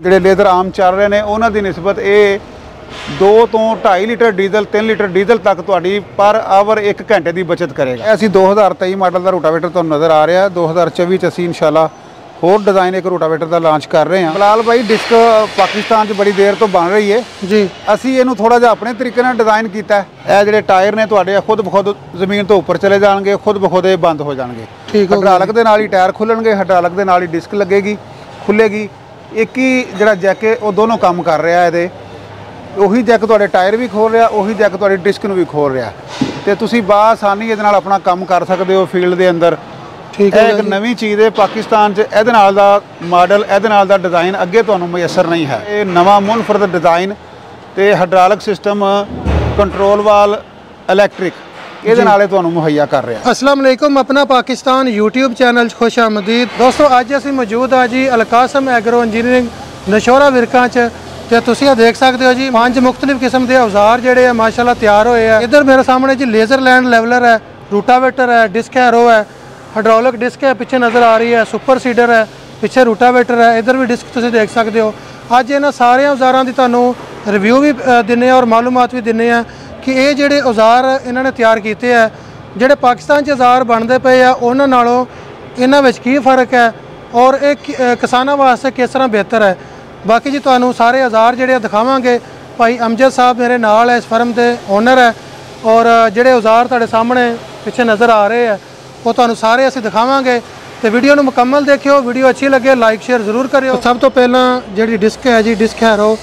ਜਿਹੜੇ ਲੇਜ਼ਰ ਆਮ ਚੱਲ ਰਹੇ ਨੇ ਉਹਨਾਂ ਦੀ ਨਿਸਬਤ ਇਹ 2 ਤੋਂ 2.5 ਲੀਟਰ ਡੀਜ਼ਲ 3 ਲੀਟਰ ਡੀਜ਼ਲ ਤੱਕ ਤੁਹਾਡੀ ਪਰ ਆਵਰ 1 ਘੰਟੇ ਦੀ ਬਚਤ ਕਰੇਗਾ। ਅਸੀਂ 2023 ਮਾਡਲ ਦਾ ਰੋਟਾਵੇਟਰ ਤੁਹਾਨੂੰ ਨਜ਼ਰ ਆ ਰਿਹਾ 2024 ਚ ਅਸੀਂ ਇਨਸ਼ਾਅੱਲਾ ਹੋਰ ਡਿਜ਼ਾਈਨ ਇੱਕ ਰੋਟਾਵੇਟਰ ਦਾ ਲਾਂਚ ਕਰ ਰਹੇ ਹਾਂ। ਫਿਲਹਾਲ ਬਾਈ ਡਿਸਕ ਪਾਕਿਸਤਾਨ 'ਚ ਬੜੀ ਦੇਰ ਤੋਂ ਬਣ ਰਹੀ ਹੈ ਜੀ। ਅਸੀਂ ਇਹਨੂੰ ਥੋੜਾ ਜਿਹਾ ਆਪਣੇ ਤਰੀਕੇ ਨਾਲ ਡਿਜ਼ਾਈਨ ਕੀਤਾ ਹੈ। ਇਹ ਜਿਹੜੇ ਟਾਇਰ ਨੇ ਤੁਹਾਡੇ ਖੁਦ ਬਖੁਦ ਜ਼ਮੀਨ ਤੋਂ ਉੱਪਰ ਚਲੇ ਜਾਣਗੇ ਖੁਦ ਬਖੁਦ ਇਹ ਬੰਦ ਹੋ ਜਾਣਗੇ। ਠੀਕ ਹੋ ਗਿਆ ਹਾਈਡ੍ਰਾਲਿਕ ਦੇ ਨਾਲ ਹੀ ਟਾਇਰ ਖੁੱਲਣਗੇ ਹਾਈਡ੍ਰਾਲਿਕ ਦੇ ਨਾਲ ਹੀ ਡਿਸਕ ਲੱਗੇਗੀ ਖੁੱਲੇਗੀ। ਇੱਕ ਹੀ ਜਿਹੜਾ ਜੈਕ ਹੈ ਉਹ ਦੋਨੋਂ ਕੰਮ ਕਰ ਰਿਹਾ ਇਹਦੇ। ਉਹੀ ਜੈਕ ਤੁਹਾਡੇ ਟਾਇਰ ਵੀ ਖੋਲ ਰਿਹਾ ਉਹੀ ਜੈਕ ਤੁਹਾਡੀ ਡਿਸਕ ਨੂੰ ਵੀ ਖੋਲ ਰਿਹਾ। ਤੇ ਤੁਸੀਂ ਬਾਸਾਨੀ ਇਹਦੇ ਨਾਲ ਆਪਣਾ ਕੰਮ ਕਰ ਸਕਦੇ ਹੋ ਫੀਲਡ ਦੇ ਅੰਦਰ। ਠੀਕ ਹੈ ਇੱਕ ਨਵੀਂ ਚੀਜ਼ ਹੈ ਪਾਕਿਸਤਾਨ 'ਚ ਇਹਦੇ ਨਾਲ ਦਾ ਮਾਡਲ ਇਹਦੇ ਨਾਲ ਦਾ ਡਿਜ਼ਾਈਨ ਅੱਗੇ ਤੁਹਾਨੂੰ ਮੁਯੱਸਰ ਨਹੀਂ ਹੈ। ਇਹ ਨਵਾਂ ਮੁਨਫਰਦ ਡਿਜ਼ਾਈਨ ਤੇ ਹਾਈਡ੍ਰਾਲਿਕ ਸਿਸਟਮ ਕੰਟਰੋਲ ਵਾਲ ਇਲੈਕਟ੍ਰਿਕ ਇਹਦੇ ਨਾਲ ਇਹ ਤੁਹਾਨੂੰ ਮੁਹੱਈਆ ਕਰ ਰਿਹਾ। ਅਸਲਾਮ ਅਲੈਕੁਮ ਆਪਣਾ ਪਾਕਿਸਤਾਨ YouTube ਚੈਨਲ 'ਚ ਖੁਸ਼ ਆਮਦੀਦ। ਦੋਸਤੋ ਅੱਜ ਅਸੀਂ ਮੌਜੂਦ ਆ ਜੀ ਅਲਕਾਸਮ ਐਗਰੋ ਇੰਜੀਨੀਅਰਿੰਗ ਨਸ਼ੋਰਾ ਵਿਰਕਾਂ 'ਚ ਤੇ ਤੁਸੀਂ ਇਹ ਦੇਖ ਸਕਦੇ ਹੋ ਜੀ ਪੰਜ ਮੁxtਲਿਫ ਕਿਸਮ ਦੇ ਔਜ਼ਾਰ ਜਿਹੜੇ ਆ ਮਾਸ਼ਾਅੱਲਾ ਤਿਆਰ ਹੋਏ ਆ। ਇੱਧਰ ਮੇਰੇ ਸਾਹਮਣੇ ਜੀ ਲੇਜ਼ਰ ਲੈਂਡ ਲੈਵਲਰ ਹੈ ਰੂਟਾਵੇਟਰ ਹੈ ਡਿਸਕ ਹੈਰੋ ਹੈ। ਹਾਈਡ੍ਰੋਲਿਕ ਡਿਸਕ ਹੈ ਪਿੱਛੇ ਨਜ਼ਰ ਆ ਰਹੀ ਹੈ ਸੁਪਰ ਸੀਡਰ ਹੈ ਪਿੱਛੇ ਰੂਟਾਵੇਟਰ ਹੈ। ਇੱਧਰ ਵੀ ਡਿਸਕ ਤੁਸੀਂ ਦੇਖ ਸਕਦੇ ਹੋ। ਅੱਜ ਇਹਨਾਂ ਸਾਰੇ ਔਜ਼ਾਰਾਂ ਦੀ ਤੁਹਾਨੂੰ ਰਿਵਿਊ ਵੀ ਦਿੰਨੇ ਆ ਔਰ ਮਾਲੂਮਾਤ ਵੀ ਦਿੰਨੇ ਆ। ਕਿ ਇਹ ਜਿਹੜੇ ਔਜ਼ਾਰ ਇਹਨਾਂ ਨੇ ਤਿਆਰ ਕੀਤੇ ਆ ਜਿਹੜੇ ਪਾਕਿਸਤਾਨ 'ਚ ਔਜ਼ਾਰ ਬਣਦੇ ਪਏ ਆ ਉਹਨਾਂ ਨਾਲੋਂ ਇਹਨਾਂ ਵਿੱਚ ਕੀ ਫ਼ਰਕ ਹੈ ਔਰ ਇਹ ਕਿਸਾਨਾਂ ਵਾਸਤੇ ਕਿਸ ਤਰ੍ਹਾਂ ਬਿਹਤਰ ਹੈ? ਬਾਕੀ ਜੀ ਤੁਹਾਨੂੰ ਸਾਰੇ ਔਜ਼ਾਰ ਜਿਹੜੇ ਦਿਖਾਵਾਂਗੇ। ਭਾਈ ਅਮਜਦ ਸਾਹਿਬ ਮੇਰੇ ਨਾਲ ਹੈ ਇਸ ਫਰਮ ਦੇ ਓਨਰ ਹੈ ਔਰ ਜਿਹੜੇ ਔਜ਼ਾਰ ਤੁਹਾਡੇ ਸਾਹਮਣੇ ਪਿੱਛੇ ਨਜ਼ਰ ਆ ਰਹੇ ਆ ਉਹ ਤੁਹਾਨੂੰ ਸਾਰੇ ਅਸੀਂ ਦਿਖਾਵਾਂਗੇ। ਤੇ ਵੀਡੀਓ ਨੂੰ ਮੁਕੰਮਲ ਦੇਖਿਓ ਵੀਡੀਓ ਅੱਛੀ ਲੱਗੇ ਲਾਈਕ ਸ਼ੇਅਰ ਜ਼ਰੂਰ ਕਰਿਓ। ਸਭ ਤੋਂ ਪਹਿਲਾਂ ਜਿਹੜੀ ਡਿਸਕ ਹੈ ਜੀ ਡਿਸਕ ਹੈਰੋ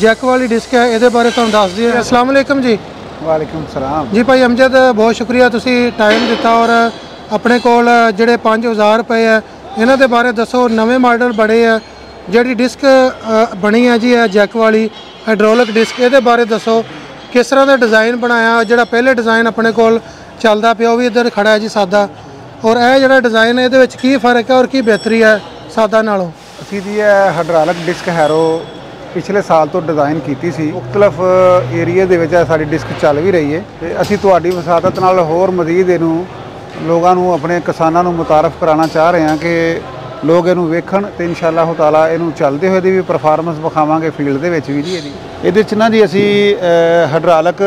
ਜੈਕ ਵਾਲੀ ਡਿਸਕ ਹੈ ਇਹਦੇ ਬਾਰੇ ਤੁਹਾਨੂੰ ਦੱਸ ਦਈਏ। ਅਸਲਾਮ ਅਲੈਕਮ ਜੀ। ਵਾਲੇਕੁਮ ਸਲਾਮ। ਜੀ ਭਾਈ ਅਮਜਦ ਬਹੁਤ ਸ਼ੁਕਰੀਆ ਤੁਸੀਂ ਟਾਈਮ ਦਿੱਤਾ ਔਰ ਆਪਣੇ ਕੋਲ ਜਿਹੜੇ 5000 ਪਏ ਆ ਇਹਨਾਂ ਦੇ ਬਾਰੇ ਦੱਸੋ ਨਵੇਂ ਮਾਡਲ ਬੜੇ ਆ ਜਿਹੜੀ ਡਿਸਕ ਬਣੀ ਹੈ ਜੀ ਇਹ ਜੈਕ ਵਾਲੀ ਹਾਈਡ੍ਰੋਲਿਕ ਡਿਸਕ ਇਹਦੇ ਬਾਰੇ ਦੱਸੋ ਕਿਸ ਤਰ੍ਹਾਂ ਦਾ ਡਿਜ਼ਾਈਨ ਬਣਾਇਆ ਜਿਹੜਾ ਪਹਿਲੇ ਡਿਜ਼ਾਈਨ ਆਪਣੇ ਕੋਲ ਚੱਲਦਾ ਪਿਆ ਉਹ ਵੀ ਇੱਧਰ ਖੜਾ ਹੈ ਜੀ ਸਾਦਾ। ਔਰ ਇਹ ਜਿਹੜਾ ਡਿਜ਼ਾਈਨ ਹੈ ਇਹਦੇ ਵਿੱਚ ਕੀ ਫ਼ਰਕ ਹੈ ਔਰ ਕੀ ਬਿਹਤਰੀ ਹੈ ਸਾਦਾ ਨਾਲੋਂ? ਅਸੀਂ ਜੀ ਇਹ ਹਾਈਡ੍ਰਾਲਿਕ ਡਿਸਕ ਹੈਰੋ ਪਿਛਲੇ ਸਾਲ ਤੋਂ ਡਿਜ਼ਾਈਨ ਕੀਤੀ ਸੀ। ਮੁxtਲਫ ਏਰੀਆ ਦੇ ਵਿੱਚ ਸਾਡੀ ਡਿਸਕ ਚੱਲ ਵੀ ਰਹੀ ਹੈ ਤੇ ਅਸੀਂ ਤੁਹਾਡੀ ਵਸਾਦਤ ਨਾਲ ਹੋਰ ਮਜ਼ੀਦ ਇਹਨੂੰ ਲੋਕਾਂ ਨੂੰ, ਆਪਣੇ ਕਿਸਾਨਾਂ ਨੂੰ ਮੁਤਾਰਫ ਕਰਾਉਣਾ ਚਾਹ ਰਹੇ ਹਾਂ ਕਿ ਲੋਕ ਇਹਨੂੰ ਵੇਖਣ ਤੇ ਇਨਸ਼ਾਅੱਲਾ ਤਾਲਾ ਇਹਨੂੰ ਚੱਲਦੇ ਹੋਏ ਦੀ ਵੀ ਪਰਫਾਰਮੈਂਸ ਵਿਖਾਵਾਂਗੇ ਫੀਲਡ ਦੇ ਵਿੱਚ ਵੀ ਜੀ ਇਹਦੀ। ਇਹਦੇ ਚ ਨਾ ਜੀ ਅਸੀਂ ਹਾਈਡ੍ਰਾਲਿਕ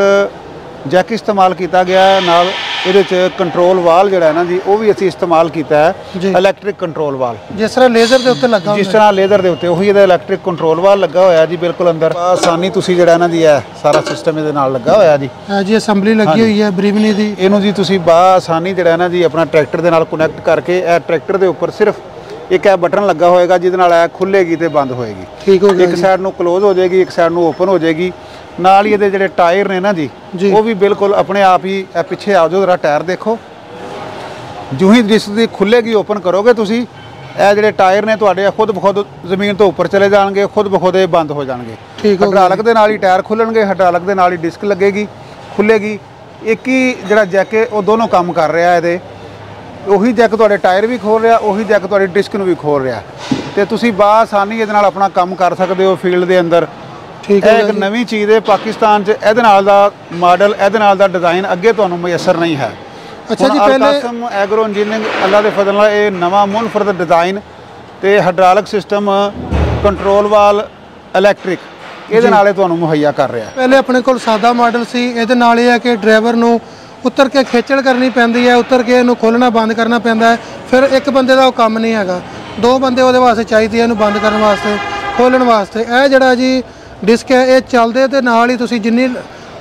ਜੈਕ ਇਸਤੇਮਾਲ ਕੀਤਾ ਗਿਆ ਨਾਲ ਇਹਦੇ ਚ ਕੰਟਰੋਲ ਵਾਲ ਜਿਹੜਾ ਹੈ ਨਾ ਜੀ ਉਹ ਵੀ ਅਸੀਂ ਇਸਤੇਮਾਲ ਕੀਤਾ ਹੈ। ਇਲੈਕਟ੍ਰਿਕ ਕੰਟਰੋਲ ਵਾਲ ਜਿਸ ਤਰ੍ਹਾਂ ਲੇਜ਼ਰ ਦੇ ਉੱਤੇ ਲੱਗਾ ਜਿਸ ਤਰ੍ਹਾਂ ਲੇਜ਼ਰ ਦੇ ਉੱਤੇ ਉਹੀ ਇਹਦਾ ਇਲੈਕਟ੍ਰਿਕ ਕੰਟਰੋਲ ਵਾਲ ਲੱਗਾ ਹੋਇਆ ਜੀ ਬਿਲਕੁਲ ਅੰਦਰ। ਆਸਾਨੀ ਤੁਸੀਂ ਜਿਹੜਾ ਨਾ ਜੀ ਹੈ ਸਾਰਾ ਸਿਸਟਮ ਇਹਦੇ ਨਾਲ ਲੱਗਾ ਹੋਇਆ ਜੀ। ਜੀ ਅਸੈਂਬਲੀ ਲੱਗੀ ਹੋਈ ਹੈ ਬਰੀਵਨੀ ਦੀ। ਇਹਨੂੰ ਜੀ ਤੁਸੀਂ ਬਾ ਆਸਾਨੀ ਜਿਹੜਾ ਨਾ ਜੀ ਆਪਣਾ ਟਰੈਕਟਰ ਦੇ ਨਾਲ ਕਨੈਕਟ ਕਰਕੇ ਇਹ ਟਰੈਕਟਰ ਦੇ ਉੱਪਰ ਸਿਰਫ ਇੱਕ ਇਹ ਬਟਨ ਲੱਗਾ ਹੋਏਗਾ ਜਿਹਦੇ ਨਾਲ ਇਹ ਖੁੱਲੇਗੀ ਤੇ ਬੰਦ ਹੋਏਗੀ। ਠੀਕ ਹੋ ਗਿਆ ਇੱਕ ਸਾਈਡ ਨੂੰ ਕਲੋਜ਼ ਹੋ ਜਾਏਗੀ ਇੱਕ ਸਾਈਡ ਨੂੰ ਓਪਨ ਹੋ ਜਾਏਗੀ। ਨਾਲ ਹੀ ਇਹਦੇ ਜਿਹੜੇ ਟਾਇਰ ਨੇ ਨਾ ਜੀ। ਉਹ ਵੀ ਬਿਲਕੁਲ ਆਪਣੇ ਆਪ ਹੀ ਇਹ ਪਿੱਛੇ ਆ ਜਾਓ ਜਰਾ ਟਾਇਰ ਦੇਖੋ। ਜੂ ਹੀ ਜਿਸ ਦੀ ਖੁੱਲੇਗੀ ਓਪਨ ਕਰੋਗੇ ਤੁਸੀਂ ਇਹ ਜਿਹੜੇ ਟਾਇਰ ਨੇ ਤੁਹਾਡੇ ਖੁਦ ਬਖੁਦ ਜ਼ਮੀਨ ਤੋਂ ਉੱਪਰ ਚਲੇ ਜਾਣਗੇ ਖੁਦ ਬਖੁਦ ਇਹ ਬੰਦ ਹੋ ਜਾਣਗੇ। ਠੀਕ ਹੋ ਗਿਆ। ਹਾਈਡ੍ਰਾਲਿਕ ਦੇ ਨਾਲ ਹੀ ਟਾਇਰ ਖੁੱਲਣਗੇ ਹਾਈਡ੍ਰਾਲਿਕ ਦੇ ਨਾਲ ਹੀ ਡਿਸਕ ਲੱਗੇਗੀ ਖੁੱਲੇਗੀ ਇੱਕ ਹੀ ਜਿਹੜਾ ਜੈਕ ਹੈ ਉਹ ਦੋਨੋਂ ਕੰਮ ਕਰ ਰਿਹਾ ਇਹਦੇ। ਉਹੀ ਜੈਕ ਤੁਹਾਡੇ ਟਾਇਰ ਵੀ ਖੋਲ ਰਿਹਾ ਉਹੀ ਜੈਕ ਤੁਹਾਡੀ ਡਿਸਕ ਨੂੰ ਵੀ ਖੋਲ ਰਿਹਾ। ਤੇ ਤੁਸੀਂ ਬਾਸਾਨੀ ਇਹਦੇ ਨਾਲ ਆਪਣਾ ਕੰਮ ਕਰ ਸਕਦੇ ਹੋ ਫੀਲਡ ਦੇ ਅੰਦਰ। ਠੀਕ ਹੈ ਇੱਕ ਨਵੀਂ ਚੀਜ਼ ਹੈ ਪਾਕਿਸਤਾਨ 'ਚ ਇਹਦੇ ਨਾਲ ਦਾ ਮਾਡਲ ਇਹਦੇ ਨਾਲ ਦਾ ਡਿਜ਼ਾਈਨ ਅੱਗੇ ਤੁਹਾਨੂੰ ਮੁਯੱਸਰ ਨਹੀਂ ਹੈ। ਅੱਛਾ ਜੀ, ਪਹਿਲੇ- ਅਲਕਾਸਮ ਐਗਰੋ ਇੰਜੀਨੀਅਰਿੰਗ ਅੱਲਾ ਦੇ ਫਜ਼ਲ ਨਾਲ ਇਹ ਨਵਾਂ ਮੁਨਫਰਦ ਡਿਜ਼ਾਈਨ ਤੇ ਹਾਈਡ੍ਰਾਲਿਕ ਸਿਸਟਮ ਕੰਟਰੋਲ ਵਾਲ ਇਲੈਕਟ੍ਰਿਕ ਇਹਦੇ ਨਾਲ ਇਹ ਤੁਹਾਨੂੰ ਮੁਹੱਈਆ ਕਰ ਰਿਹਾ ਪਹਿਲੇ ਆਪਣੇ ਕੋਲ ਸਾਦਾ ਮਾਡਲ ਸੀ ਇਹਦੇ ਨਾਲ ਇਹ ਹੈ ਕਿ ਡਰਾਈਵਰ ਨੂੰ ਉਤਰ ਕੇ ਖੇਚਲ ਕਰਨੀ ਪੈਂਦੀ ਹੈ ਉਤਰ ਕੇ ਇਹਨੂੰ ਖੋਲਣਾ ਬੰਦ ਕਰਨਾ ਪੈਂਦਾ ਹੈ ਫਿਰ ਇੱਕ ਬੰਦੇ ਦਾ ਉਹ ਕੰਮ ਨਹੀਂ ਹੈਗਾ। ਦੋ ਬੰਦੇ ਉਹਦੇ ਵਾਸਤੇ ਚਾਹੀਦੇ ਇਹਨੂੰ ਬੰਦ ਕਰਨ ਵਾਸਤੇ ਖੋਲਣ ਵਾਸਤੇ। ਇਹ ਜਿਹੜਾ ਜੀ ਡਿਸਕ ਹੈ ਇਹ ਚੱਲਦੇ ਤੇ ਨਾਲ ਹੀ ਤੁਸੀਂ ਜਿੰਨੀ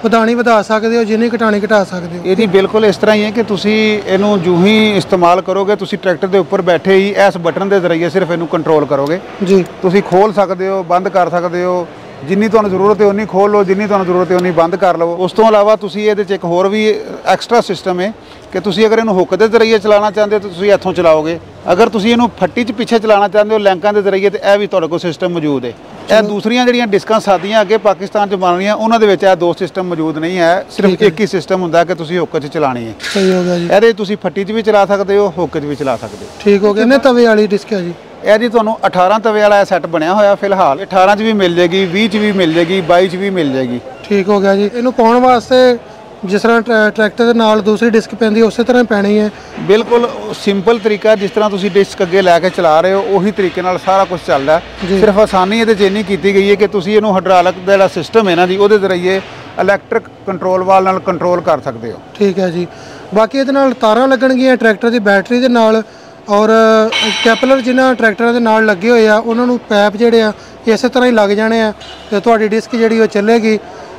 ਵਧਾਣੀ ਵਧਾ ਸਕਦੇ ਹੋ ਜਿੰਨੀ ਘਟਾਣੀ ਘਟਾ ਸਕਦੇ ਹੋ। ਇਹਦੀ ਬਿਲਕੁਲ ਇਸ ਤਰ੍ਹਾਂ ਹੀ ਹੈ ਕਿ ਤੁਸੀਂ ਇਹਨੂੰ ਜੂ ਹੀ ਇਸਤੇਮਾਲ ਕਰੋਗੇ ਤੁਸੀਂ ਟਰੈਕਟਰ ਦੇ ਉੱਪਰ ਬੈਠੇ ਹੀ ਇਸ ਬਟਨ ਦੇ ਜ਼ਰੀਏ ਸਿਰਫ ਇਹਨੂੰ ਕੰਟਰੋਲ ਕਰੋਗੇ। ਜੀ। ਤੁਸੀਂ ਖੋਲ ਸਕਦੇ ਹੋ ਬੰਦ ਕਰ ਸਕਦੇ ਹੋ ਜਿੰਨੀ ਤੁਹਾਨੂੰ ਜ਼ਰੂਰਤ ਹੈ ਉਨੀ ਖੋਲ ਲਓ ਜਿੰਨੀ ਤੁਹਾਨੂੰ ਜ਼ਰੂਰਤ ਹੈ ਉਨੀ ਬੰਦ ਕਰ ਲਓ ਉਸ ਤੋਂ ਇਲਾਵਾ ਤੁਸੀਂ ਇਹਦੇ 'ਚ ਇੱਕ ਹੋਰ ਵੀ ਐਕਸਟਰਾ ਸਿਸਟਮ ਹੈ ਕਿ ਤੁਸੀਂ ਅਗਰ ਇਹਨੂੰ ਹੁੱਕ ਦੇ ਜ਼ਰੀਏ ਚਲਾਉਣਾ ਚਾਹੁੰਦੇ ਹੋ ਤਾਂ ਤੁਸੀਂ ਇੱਥੋਂ ਚਲਾਓਗੇ। ਅਗਰ ਤੁਸੀਂ ਇਹਨੂੰ ਫੱਟੀ 'ਚ ਪਿੱਛੇ ਚਲਾਉਣਾ ਚਾਹੁੰਦੇ ਹੋ ਲੈਂਕਾਂ ਦੇ ਜ਼ਰੀਏ ਤੇ ਇਹ ਵੀ ਤੁਹਾਡੇ ਕੋਲ ਸਿਸਟਮ ਮੌਜੂਦ ਹੈ। ਇਹ ਦੂਸਰੀਆਂ ਜਿਹੜੀਆਂ ਡਿਸਕਾਂ ਸਾਦੀਆਂ ਅੱਗੇ ਪਾਕਿਸਤਾਨ 'ਚ ਬਣ ਰਹੀਆਂ ਉਹਨਾਂ ਦੇ ਵਿੱਚ ਇਹ ਦੋ ਸਿਸਟਮ ਮੌਜੂਦ ਨਹੀਂ ਹੈ। ਸਿਰਫ ਇੱਕ ਹੀ ਸਿਸਟਮ ਹੁੰਦਾ ਕਿ ਤੁਸੀਂ ਹੁੱਕ 'ਚ ਚਲਾਣੀ ਹੈ। ਸਹੀ ਹੋ ਗਿਆ ਜੀ। ਇਹਦੇ ਤੁਸੀਂ ਫੱਟੀ 'ਚ ਵੀ ਚਲਾ ਸਕਦੇ ਹੋ ਹੁੱਕ 'ਚ ਵੀ ਚਲਾ ਸਕਦੇ ਹੋ। ਠੀਕ ਹੋ ਗਿਆ। ਇਹਨੇ ਤਵੇ ਵਾਲੀ ਡਿਸਕ ਹੈ ਜੀ? ਇਹ ਜੀ ਤੁਹਾਨੂੰ 18 ਤਵੇ ਵਾਲਾ ਸੈੱਟ ਬਣਿਆ ਹੋਇਆ ਫਿਲਹਾਲ। 18 ਚ ਵੀ ਮਿਲ ਜੇਗੀ 20 ਚ ਵੀ ਮਿਲ ਜੇਗੀ 22 ਚ ਵੀ ਮਿਲ ਜੇਗੀ ਠੀਕ ਹੋ ਗਿਆ ਜੀ। ਇਹਨੂੰ ਪਾਉਣ ਵਾਸਤੇ ਜਿਸ ਤਰ੍ਹਾਂ ਟਰੈ- ਟਰੈਕਟਰ ਦੇ ਨਾਲ ਦੂਸਰੀ ਡਿਸਕ ਪੈਂਦੀ ਹੈ ਉਸੇ ਤਰ੍ਹਾਂ ਪੈਣੀ ਹੈ। ਬਿਲਕੁਲ ਸਿੰਪਲ ਤਰੀਕਾ ਜਿਸ ਤਰ੍ਹਾਂ ਤੁਸੀਂ ਡਿਸਕ ਅੱਗੇ ਲੈ ਕੇ ਚਲਾ ਰਹੇ ਹੋ ਉਹੀ ਤਰੀਕੇ ਨਾਲ ਸਾਰਾ ਕੁਝ ਚੱਲਦਾ। ਸਿਰਫ ਆਸਾਨੀ ਇਹਦੇ 'ਚ ਇੰਨੀ ਕੀਤੀ ਗਈ ਹੈ ਕਿ ਤੁਸੀਂ ਇਹਨੂੰ ਹਾਈਡ੍ਰੋਲਿਕ ਦਾ ਜਿਹੜਾ ਸਿਸਟਮ ਹੈ ਨਾ ਜੀ ਉਹਦੇ ਜ਼ਰੀਏ ਇਲੈਕਟ੍ਰਿਕ ਕੰਟਰੋਲ ਵਾਲ ਨਾਲ ਕੰਟਰੋਲ ਕਰ ਸਕਦੇ ਹੋ। ਠੀਕ ਹੈ ਜੀ। ਬਾਕੀ ਇਹਦੇ ਨਾਲ ਤਾਰਾਂ ਲੱਗਣਗੀਆਂ ਟਰੈਕਟਰ ਦੀ ਬੈਟਰੀ ਦੇ ਨਾਲ। ਔਰ ਕੈਪਲਰ ਜਿਨ੍ਹਾਂ ਟਰੈਕਟਰਾਂ ਦੇ ਨਾਲ ਲੱਗੇ ਹੋਏ ਆ, ਉਹਨਾਂ ਨੂੰ ਪੈਪ ਜਿਹੜੇ ਆ ਇਸੇ ਤਰ੍ਹਾਂ ਹੀ ਲੱਗ ਜਾਣੇ ਆ ਤੇ ਤੁਹਾਡੀ ਡਿਸਕ ਜਿਹੜੀ ਉਹ ਚੱਲੇਗੀ।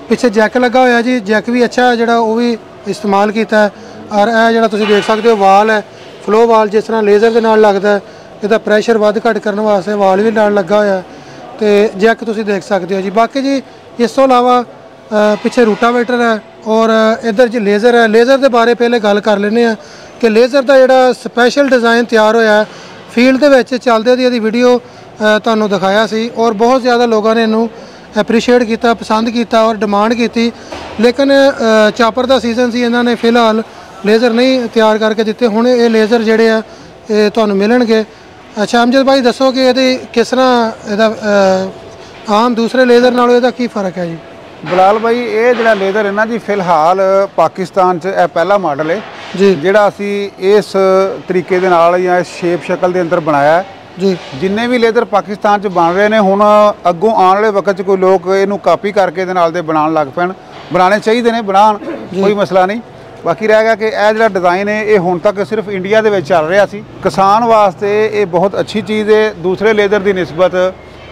ਪਿੱਛੇ ਜੈਕ ਲੱਗਾ ਹੋਇਆ ਜੀ, ਜੈਕ ਵੀ ਅੱਛਾ ਜਿਹੜਾ ਉਹ ਵੀ ਇਸਤੇਮਾਲ ਕੀਤਾ ਔਰ ਇਹ ਜਿਹੜਾ ਤੁਸੀਂ ਦੇਖ ਸਕਦੇ ਹੋ, ਵਾਲ ਹੈ। ਫਲੋ ਵਾਲ ਜਿਸ ਤਰ੍ਹਾਂ ਲੇਜ਼ਰ ਦੇ ਨਾਲ ਲੱਗਦਾ ਇਹਦਾ ਪ੍ਰੈਸ਼ਰ ਵੱਧ ਘੱਟ ਕਰਨ ਵਾਸਤੇ ਵਾਲ ਵੀ ਨਾਲ ਲੱਗਾ ਹੋਇਆ ਹੈ। ਤੇ ਜੈਕ ਤੁਸੀਂ ਦੇਖ ਸਕਦੇ ਹੋ ਜੀ। ਬਾਕੀ ਜੀ, ਇਸ ਤੋਂ ਇਲਾਵਾ ਪਿੱਛੇ ਰੂਟਾਵੇਟਰ ਹੈ ਔਰ ਇਧਰ ਜੀ ਲੇਜ਼ਰ ਹੈ। ਲੇਜ਼ਰ ਦੇ ਬਾਰੇ ਪਹਿਲੇ ਗੱਲ ਕਰ ਲੈਂਦੇ ਆ ਕਿ ਲੇਜ਼ਰ ਦਾ ਜਿਹੜਾ ਸਪੈਸ਼ਲ ਡਿਜ਼ਾਈਨ ਤਿਆਰ ਹੋਇਆ ਫੀਲਡ ਦੇ ਵਿੱਚ ਚੱਲਦੇ ਦੀ ਇਹਦੀ ਵੀਡੀਓ ਤੁਹਾਨੂੰ ਦਿਖਾਇਆ ਸੀ ਔਰ ਬਹੁਤ ਜ਼ਿਆਦਾ ਲੋਕਾਂ ਨੇ ਇਹਨੂੰ ਐਪਰੀਸ਼ੀਏਟ ਕੀਤਾ, ਪਸੰਦ ਕੀਤਾ ਔਰ ਡਿਮਾਂਡ ਕੀਤੀ। ਲੇਕਿਨ ਚਾਪਰ ਦਾ ਸੀਜ਼ਨ ਸੀ, ਇਹਨਾਂ ਨੇ ਫਿਲਹਾਲ ਲੇਜ਼ਰ ਨਹੀਂ ਤਿਆਰ ਕਰਕੇ ਦਿੱਤੇ। ਹੁਣ ਇਹ ਲੇਜ਼ਰ ਜਿਹੜੇ ਆ, ਇਹ ਤੁਹਾਨੂੰ ਮਿਲਣਗੇ। ਅੱਛਾ, ਅਮਜਦ ਭਾਈ, ਦੱਸੋ ਕਿ ਇਹਦੀ ਕਿਸ ਤਰ੍ਹਾਂ ਇਹਦਾ ਆਮ ਦੂਸਰੇ ਲੇਜ਼ਰ ਨਾਲੋਂ ਇਹਦਾ ਕੀ ਫ਼ਰਕ ਹੈ ਜੀ? ਬਲਾਲ ਭਾਈ, ਇਹ ਜਿਹੜਾ ਲੇਜ਼ਰ ਹੈ ਨਾ ਜੀ ਫਿਲਹਾਲ ਪਾਕਿਸਤਾਨ 'ਚ ਇਹ ਪਹਿਲਾ ਮਾਡਲ ਹੈ ਜਿਹੜਾ ਅਸੀਂ ਇਸ ਤਰੀਕੇ ਦੇ ਨਾਲ ਜਾਂ ਇਸ ਸ਼ੇਪ ਸ਼ਕਲ ਦੇ ਅੰਦਰ ਬਣਾਇਆ ਜੀ। ਜਿੰਨੇ ਵੀ ਲੇਜ਼ਰ ਪਾਕਿਸਤਾਨ 'ਚ ਬਣ ਰਹੇ ਨੇ ਹੁਣ ਅੱਗੋਂ ਆਉਣ ਵਾਲੇ ਵਕਤ 'ਚ ਕੋਈ ਲੋਕ ਇਹਨੂੰ ਕਾਪੀ ਕਰਕੇ ਇਹਦੇ ਨਾਲ ਦੇ ਬਣਾਉਣ ਲੱਗ ਪੈਣ। ਬਣਾਉਣੇ ਚਾਹੀਦੇ ਨੇ ਬਣਾਉਣ ਕੋਈ ਮਸਲਾ ਨਹੀਂ। ਬਾਕੀ ਰਹਿ ਗਿਆ ਕਿ ਇਹ ਜਿਹੜਾ ਡਿਜ਼ਾਈਨ ਹੈ ਇਹ ਹੁਣ ਤੱਕ ਸਿਰਫ ਇੰਡੀਆ ਦੇ ਵਿੱਚ ਚੱਲ ਰਿਹਾ ਸੀ। ਕਿਸਾਨ ਵਾਸਤੇ ਇਹ ਬਹੁਤ ਅੱਛੀ ਚੀਜ਼ ਹੈ ਦੂਸਰੇ ਲੇਜ਼ਰ ਦੀ ਨਿਸਬਤ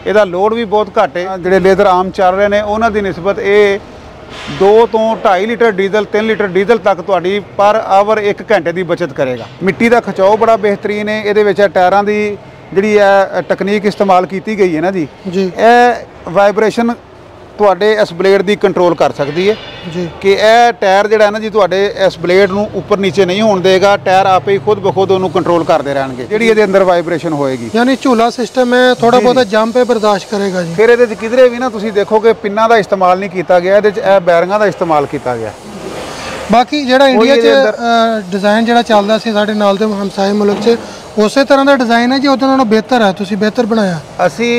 ਇਹਦਾ ਲੋਡ ਵੀ ਬਹੁਤ ਘੱਟ ਹੈ। ਜਿਹੜੇ ਲੇਜ਼ਰ ਆਮ ਚੱਲ ਰਹੇ ਨੇ ਉਹਨਾਂ ਦੀ ਨਿਸਬਤ ਇਹ 2 ਤੋਂ 2.5 ਲੀਟਰ ਡੀਜ਼ਲ 3 ਲੀਟਰ ਡੀਜ਼ਲ ਤੱਕ ਤੁਹਾਡੀ ਪਰ ਆਵਰ 1 ਘੰਟੇ ਦੀ ਬਚਤ ਕਰੇਗਾ। ਮਿੱਟੀ ਦਾ ਖਿਚਾਓ ਬੜਾ ਬਿਹਤਰੀਨ ਹੈ ਇਹਦੇ ਵਿੱਚ ਟਾਇਰਾਂ ਦੀ ਜਿਹੜੀ ਹੈ ਟੈਕਨੀਕ ਇਸਤੇਮਾਲ ਕੀਤੀ ਗਈ ਹੈ ਨਾ ਜੀ। ਜੀ। ਇਹ ਵਾਈਬ੍ਰੇਸ਼ਨ ਤੁਹਾਡੇ ਇਸ ਬਲੇਡ ਦੀ ਕੰਟਰੋਲ ਕਰ ਸਕਦੀ ਹੈ ਜੀ। ਕਿ ਇਹ ਟਾਇਰ ਜਿਹੜਾ ਹੈ ਨਾ ਜੀ ਤੁਹਾਡੇ ਇਸ ਬਲੇਡ ਨੂੰ ਉੱਪਰ ਨੀਚੇ ਨਹੀਂ ਹੋਣ ਦੇਗਾ ਟਾਇਰ ਆਪੇ ਹੀ ਖੁਦ ਬਖੁਦ ਉਹਨੂੰ ਕੰਟਰੋਲ ਕਰਦੇ ਰਹਿਣਗੇ ਜਿਹੜੀ ਇਹਦੇ ਅੰਦਰ ਵਾਈਬ੍ਰੇਸ਼ਨ ਹੋਏਗੀ। ਯਾਨੀ ਝੂਲਾ ਸਿਸਟਮ ਹੈ ਥੋੜਾ ਬਹੁਤਾ ਜੰਪ ਹੈ ਬਰਦਾਸ਼ਤ ਕਰੇਗਾ ਜੀ। ਫਿਰ ਇਹਦੇ 'ਚ ਕਿਧਰੇ ਵੀ ਨਾ ਤੁਸੀਂ ਦੇਖੋਗੇ ਪਿੰਨਾਂ ਦਾ ਇਸਤੇਮਾਲ ਨਹੀਂ ਕੀਤਾ ਗਿਆ ਇਹਦੇ 'ਚ ਇਹ ਬੈਰਿੰਗਾਂ ਦਾ ਇਸਤੇਮਾਲ ਕੀਤਾ ਗਿਆ। ਬਾਕੀ ਜਿਹੜਾ ਇੰਡੀਆ 'ਚ ਡਿਜ਼ਾਈਨ ਜਿਹੜਾ ਚੱਲਦਾ ਸੀ ਸਾਡੇ ਨਾਲ ਦੇ ਹਮਸਾਏ ਮੁਲਕ 'ਚ ਉਸੇ ਤਰ੍ਹਾਂ ਦਾ ਡਿਜ਼ਾਈਨ ਹੈ ਜੀ ਉਹਦੇ ਨਾਲੋਂ ਬਿਹਤਰ ਹੈ ਤੁਸੀਂ ਬਿਹਤਰ ਬਣਾਇਆ। ਅਸੀਂ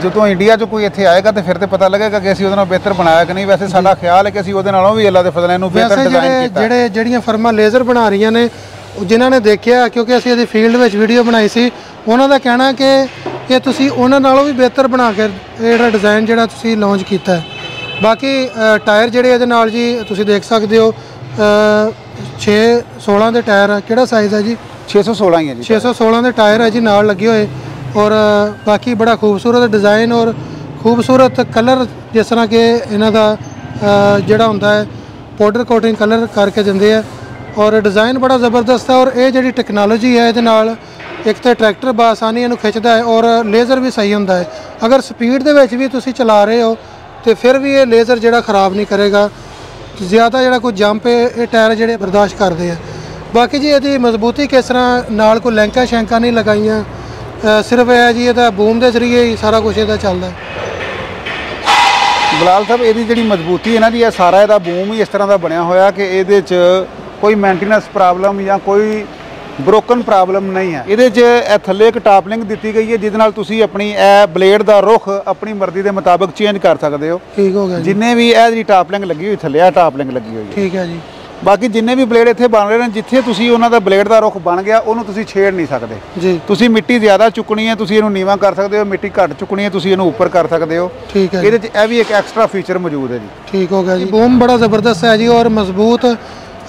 ਜਦੋਂ ਇੰਡੀਆ 'ਚ ਕੋਈ ਇੱਥੇ ਆਏਗਾ ਤੇ ਫਿਰ ਤੇ ਪਤਾ ਲੱਗੇਗਾ ਕਿ ਅਸੀਂ ਉਹਦੇ ਨਾਲ ਬਿਹਤਰ ਬਣਾਇਆ ਕਿ ਨਹੀਂ। ਵੈਸੇ ਸਾਡਾ ਖਿਆਲ ਹੈ ਕਿ ਅਸੀਂ ਉਹਦੇ ਨਾਲੋਂ ਵੀ ਅੱਲਾ ਦੇ ਫਜ਼ਲ ਇਹਨੂੰ ਬਿਹਤਰ ਡਿਜ਼ਾਈਨ ਕੀਤਾ। ਜਿਹੜੇ ਜਿਹੜੀਆਂ ਫਰਮਾਂ ਲੇਜ਼ਰ ਬਣਾ ਰਹੀਆਂ ਨੇ ਜਿਨ੍ਹਾਂ ਨੇ ਦੇਖਿਆ ਕਿਉਂਕਿ ਅਸੀਂ ਇਹਦੀ ਫੀਲਡ ਵਿੱਚ ਵੀਡੀਓ ਬਣਾਈ ਸੀ ਉਹਨਾਂ ਦਾ ਕਹਿਣਾ ਕਿ ਇਹ ਤੁਸੀਂ ਉਹਨਾਂ ਨਾਲੋਂ ਵੀ ਬਿਹਤਰ ਬਣਾ ਕੇ ਇਹ ਜਿਹੜਾ ਡਿਜ਼ਾਈਨ ਜਿਹੜਾ ਤੁਸੀਂ ਲਾਂਚ ਕੀਤਾ ਹੈ। ਬਾਕੀ ਟਾਇਰ ਜਿਹੜੇ ਇਹਦੇ ਨਾਲ ਜੀ ਤੁਸੀਂ ਦੇਖ ਸਕਦੇ ਹੋ 6 16 ਦੇ ਟਾਇਰ ਕਿਹੜਾ ਸਾਈਜ਼ ਹੈ ਜੀ? 616 ਹੀ ਹੈ ਜੀ 616 ਦੇ ਟਾਇਰ ਹੈ ਜੀ, ਨਾਲ ਲੱਗੇ ਹੋਏ। ਔਰ ਬਾਕੀ ਬੜਾ ਖੂਬਸੂਰਤ ਡਿਜ਼ਾਈਨ ਔਰ ਖੂਬਸੂਰਤ ਕਲਰ ਜਿਸ ਤਰ੍ਹਾਂ ਕਿ ਇਹਨਾਂ ਦਾ ਜਿਹੜਾ ਹੁੰਦਾ ਹੈ ਪਾਊਡਰ ਕੋਟਿੰਗ ਕਲਰ ਕਰਕੇ ਦਿੰਦੇ ਆ। ਔਰ ਡਿਜ਼ਾਈਨ ਬੜਾ ਜ਼ਬਰਦਸਤ ਹੈ ਔਰ ਇਹ ਜਿਹੜੀ ਟੈਕਨੋਲੋਜੀ ਹੈ, ਇਹਦੇ ਨਾਲ ਇੱਕ ਤਾਂ ਟਰੈਕਟਰ ਬਾਸਾਨੀ ਇਹਨੂੰ ਖਿੱਚਦਾ ਹੈ ਔਰ ਲੇਜ਼ਰ ਵੀ ਸਹੀ ਹੁੰਦਾ ਹੈ। ਅਗਰ ਸਪੀਡ ਦੇ ਵਿੱਚ ਵੀ ਤੁਸੀਂ ਚਲਾ ਰਹੇ ਹੋ, ਤੇ ਫਿਰ ਵੀ ਇਹ ਲੇਜ਼ਰ ਜਿਹੜਾ ਖਰਾਬ ਨਹੀਂ ਕਰੇਗਾ। ਜ਼ਿਆਦਾ ਜਿਹੜਾ ਕੋਈ ਜੰਪ ਹੈ, ਇਹ ਟਾਇਰ ਜਿਹੜੇ ਬਰਦਾਸ਼ਤ ਕਰਦੇ ਆ। ਬਾਕੀ ਜੀ ਇਹਦੀ ਮਜ਼ਬੂਤੀ ਕਿਸ ਤਰ੍ਹਾਂ ਨਾਲ ਕੋਈ ਲੈਂਕਾ ਸ਼ੈਂਕਾ ਨਹੀਂ ਲਗਾਈਆਂ ਸਿਰਫ ਇਹ ਜੀ ਇਹਦਾ ਬੂਮ ਦੇ ਜ਼ਰੀਏ ਹੀ ਸਾਰਾ ਕੁਝ ਇਹਦਾ ਚੱਲਦਾ ਬਲਾਲ ਸਾਹਿਬ ਇਹਦੀ ਜਿਹੜੀ ਮਜ਼ਬੂਤੀ ਹੈ ਨਾ ਜੀ ਇਹ ਸਾਰਾ ਇਹਦਾ ਬੂਮ ਹੀ ਇਸ ਤਰ੍ਹਾਂ ਦਾ ਬਣਿਆ ਹੋਇਆ ਕਿ ਇਹਦੇ 'ਚ ਕੋਈ ਮੇਨਟੇਨੈਂਸ ਪ੍ਰੋਬਲਮ ਜਾਂ ਕੋਈ ਬ੍ਰੋਕਨ ਪ੍ਰੋਬਲਮ ਨਹੀਂ ਹੈ। ਇਹਦੇ 'ਚ ਇਹ ਥੱਲੇ ਇੱਕ ਟਾਪਲਿੰਗ ਦਿੱਤੀ ਗਈ ਹੈ ਜਿਹਦੇ ਨਾਲ ਤੁਸੀਂ ਆਪਣੀ ਇਹ ਬਲੇਡ ਦਾ ਰੁਖ ਆਪਣੀ ਮਰਜ਼ੀ ਦੇ ਮੁਤਾਬਕ ਚੇਂਜ ਕਰ ਸਕਦੇ ਹੋ। ਠੀਕ ਹੋ ਗਿਆ ਜੀ। ਜਿੰਨੇ ਵੀ ਇਹ ਜਿਹੜੀ ਟਾਪਲਿੰਗ ਲੱਗੀ ਹੋਈ ਥੱਲੇ ਆ ਟਾਪਲਿੰਗ ਲੱਗੀ ਹੋਈ ਹੈ। ਠੀਕ ਹੈ ਜੀ। ਬਾਕੀ ਜਿੰਨੇ ਵੀ ਬਲੇਡ ਇੱਥੇ ਬਣ ਰਹੇ ਨੇ ਜਿੱਥੇ ਤੁਸੀਂ ਉਹਨਾਂ ਦਾ ਬਲੇਡ ਦਾ ਰੁਖ ਬਣ ਗਿਆ ਉਹਨੂੰ ਤੁਸੀਂ ਛੇੜ ਨਹੀਂ ਸਕਦੇ। ਜੀ। ਤੁਸੀਂ ਮਿੱਟੀ ਜ਼ਿਆਦਾ ਚੁੱਕਣੀ ਹੈ ਤੁਸੀਂ ਇਹਨੂੰ ਨੀਵਾਂ ਕਰ ਸਕਦੇ ਹੋ ਮਿੱਟੀ ਘੱਟ ਚੁੱਕਣੀ ਹੈ ਤੁਸੀਂ ਇਹਨੂੰ ਉੱਪਰ ਕਰ ਸਕਦੇ ਹੋ। ਠੀਕ ਹੈ ਇਹਦੇ 'ਚ ਇਹ ਵੀ ਇੱਕ ਐਕਸਟਰਾ ਫੀਚਰ ਮੌਜੂਦ ਹੈ ਜੀ। ਠੀਕ ਹੋ ਗਿਆ ਜੀ। ਬੂਮ ਬੜਾ ਜ਼ਬਰਦਸਤ ਹੈ ਜੀ ਔਰ ਮਜ਼ਬੂਤ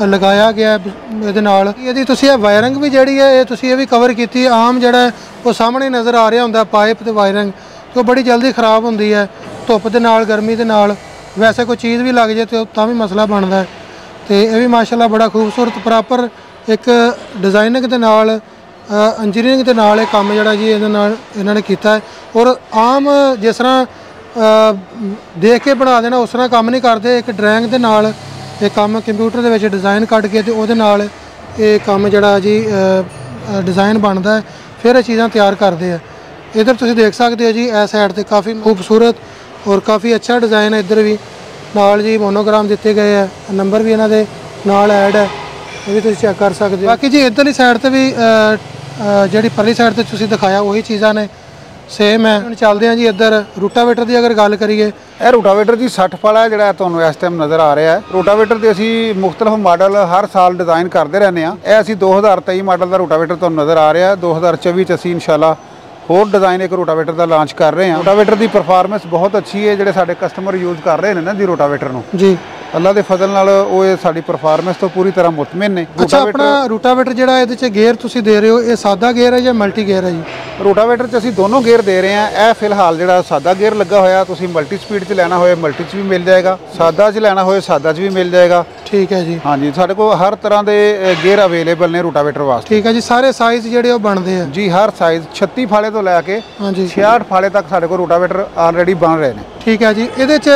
ਲਗਾਇਆ ਗਿਆ ਇਹਦੇ ਨਾਲ। ਇਹਦੀ ਤੁਸੀਂ ਇਹ ਵਾਇਰਿੰਗ ਵੀ ਜਿਹੜੀ ਹੈ ਇਹ ਤੁਸੀਂ ਇਹ ਵੀ ਕਵਰ ਕੀਤੀ। ਆਮ ਜਿਹੜਾ ਉਹ ਸਾਹਮਣੇ ਨਜ਼ਰ ਆ ਰਿਹਾ ਹੁੰਦਾ ਪਾਈਪ ਤੇ ਵਾਇਰਿੰਗ ਉਹ ਬੜੀ ਜਲਦੀ ਖਰਾਬ ਹੁੰਦੀ ਹੈ। ਧੁੱਪ ਦੇ ਨਾਲ ਗਰਮੀ ਦੇ ਨਾਲ ਵੈਸੇ ਕੋਈ ਚੀਜ਼ ਵੀ ਲੱਗ ਜੇ ਤੇ ਤਾਂ ਵੀ ਮਸਲਾ ਬਣਦਾ ਹੈ। ਤੇ ਇਹ ਵੀ ਮਾਸ਼ਾਅੱਲਾ ਬੜਾ ਖੂਬਸੂਰਤ ਪ੍ਰੋਪਰ ਇੱਕ ਡਿਜ਼ਾਈਨਿੰਗ ਦੇ ਨਾਲ ਇੰਜੀਨੀਅਰਿੰਗ ਦੇ ਨਾਲ ਇਹ ਕੰਮ ਜਿਹੜਾ ਜੀ ਇਹਨਾਂ ਨਾਲ ਇਹਨਾਂ ਨੇ ਕੀਤਾ ਹੈ। ਔਰ ਆਮ ਜਿਸ ਤਰ੍ਹਾਂ ਦੇਖ ਕੇ ਬਣਾ ਦੇਣਾ, ਉਸ ਤਰ੍ਹਾਂ ਕੰਮ ਨਹੀਂ ਕਰਦੇ। ਇੱਕ ਡਰਾਇੰਗ ਦੇ ਨਾਲ ਇਹ ਕੰਮ ਕੰਪਿਊਟਰ ਦੇ ਵਿੱਚ ਡਿਜ਼ਾਈਨ ਕੱਢ ਕੇ ਤੇ ਉਹਦੇ ਨਾਲ ਇਹ ਕੰਮ ਜਿਹੜਾ ਜੀ ਡਿਜ਼ਾਈਨ ਬਣਦਾ ਹੈ। ਫਿਰ ਇਹ ਚੀਜ਼ਾਂ ਤਿਆਰ ਕਰਦੇ ਆ। ਇਧਰ ਤੁਸੀਂ ਦੇਖ ਸਕਦੇ ਹੋ ਜੀ ਇਸ ਸਾਈਡ ਤੇ ਕਾਫੀ ਖੂਬਸੂਰਤ ਔਰ ਕਾਫੀ ਅੱਛਾ ਡਿਜ਼ਾਈਨ ਹੈ ਇੱਧਰ ਵੀ। ਨਾਲ ਜੀ ਮੋਨੋਗ੍ਰਾਮ ਦਿੱਤੇ ਗਏ ਆ, ਨੰਬਰ ਵੀ ਇਹਨਾਂ ਦੇ ਨਾਲ ਐਡ ਹੈ ਇਹ ਵੀ ਤੁਸੀਂ ਚੈੱਕ ਕਰ ਸਕਦੇ ਹੋ। ਬਾਕੀ ਜੀ ਇੱਧਰਲੀ ਸਾਈਡ ਤੇ ਵੀ ਜਿਹੜੀ ਪਰਲੀ ਸਾਈਡ ਤੇ ਤੁਸੀਂ ਦਿਖਾਇਆ, ਉਹੀ ਚੀਜ਼ਾਂ ਨੇ। ਸੇਮ ਹੈ। ਹੁਣ ਚੱਲਦੇ ਹਾਂ ਜੀ ਇੱਧਰ, ਰੂਟਾਵੇਟਰ ਦੀ ਅਗਰ ਗੱਲ ਕਰੀਏ। ਇਹ ਰੋਟਾਵੇਟਰ ਜੀ 60 ਫਲ ਹੈ, ਜਿਹੜਾ ਤੁਹਾਨੂੰ ਇਸ ਟਾਈਮ ਨਜ਼ਰ ਆ ਰਿਹਾ ਹੈ। ਰੋਟਾਵੇਟਰ ਦੇ ਅਸੀਂ ਮੁxtਲਫ ਮਾਡਲ ਹਰ ਸਾਲ ਡਿਜ਼ਾਈਨ ਕਰਦੇ ਰਹਿੰਦੇ ਆ ਇਹ ਅਸੀਂ 2023 ਮਾਡਲ ਦਾ ਰੋਟਾਵੇਟਰ ਤੁਹਾਨੂੰ ਨਜ਼ਰ ਆ ਰਿਹਾ ਹੈ। 2024 ਚ ਅਸੀਂ ਇਨਸ਼ਾਅੱਲਾ ਹੋਰ ਡਿਜ਼ਾਈਨ ਇੱਕ ਰੋਟਾਵੇਟਰ ਦਾ ਲਾਂਚ ਕਰ ਰਹੇ ਹਾਂ। ਰੋਟਾਵੇਟਰ ਦੀ ਪਰਫਾਰਮੈਂਸ ਬਹੁਤ ਅੱਛੀ ਹੈ, ਜਿਹੜੇ ਸਾਡੇ ਕਸਟਮਰ ਯੂਜ਼ ਕਰ ਰਹੇ ਨੇ ਨਾ ਜੀ ਰੋਟਾਵੇਟਰ ਨੂੰ। ਜੀ। ਅੱਲਾ ਦੇ ਫਜ਼ਲ ਨਾਲ ਉਹ ਇਹ ਸਾਡੀ ਪਰਫਾਰਮੈਂਸ ਤੋਂ ਪੂਰੀ ਤਰ੍ਹਾਂ ਮੁਤਮਿਨ ਨੇ। ਅੱਛਾ ਆਪਣਾ ਰੂਟਾਵੇਟਰ ਜਿਹੜਾ ਇਹਦੇ 'ਚ ਗੇਅਰ ਤੁਸੀਂ ਦੇ ਰਹੇ ਹੋ ਇਹ ਸਾਦਾ ਗੇਅਰ ਹੈ ਜਾਂ ਮਲਟੀ ਗੇਅਰ ਹੈ ਜੀ? ਰੋਟਾਵੇਟਰ 'ਚ ਅਸੀਂ ਦੋਨੋਂ ਗੇਅਰ ਦੇ ਰਹੇ ਹਾਂ। ਇਹ ਫਿਲਹਾਲ ਜਿਹੜਾ ਸਾਦਾ ਗੇਅਰ ਲੱਗਾ ਹੋਇਆ ਤੁਸੀਂ ਮਲਟੀ ਸਪੀਡ 'ਚ ਲੈਣਾ ਹੋਏ ਮਲਟੀ 'ਚ ਵੀ ਮਿਲ ਜਾਏਗਾ। ਸਾਦਾ 'ਚ ਲੈਣਾ ਹੋਏ ਸਾਦਾ 'ਚ ਵੀ ਮਿਲ ਜਾਏਗਾ। ਠੀਕ ਹੈ ਜੀ। ਹਾਂਜੀ ਸਾਡੇ ਕੋਲ ਹਰ ਤਰ੍ਹਾਂ ਦੇ ਗੇਅਰ ਅਵੇਲੇਬਲ ਨੇ ਰੋਟਾਵੇਟਰ ਵਾਸਤੇ। ਠੀਕ ਹੈ ਜੀ ਸਾਰੇ ਸਾਈਜ਼ ਜਿਹੜੇ ਉਹ ਬਣਦੇ ਆ। ਜੀ ਹਰ ਸਾਈਜ਼ 36 ਫਾਲੇ ਤੋਂ ਲੈ ਕੇ ਹਾਂਜੀ। 66 ਫਾਲੇ ਤੱਕ ਸਾਡੇ ਕੋਲ ਰੋਟਾਵੇਟਰ ਆਲਰੇਡੀ ਬਣ ਰਹੇ ਨੇ। ਠੀਕ ਹੈ ਜੀ ਇਹਦੇ 'ਚ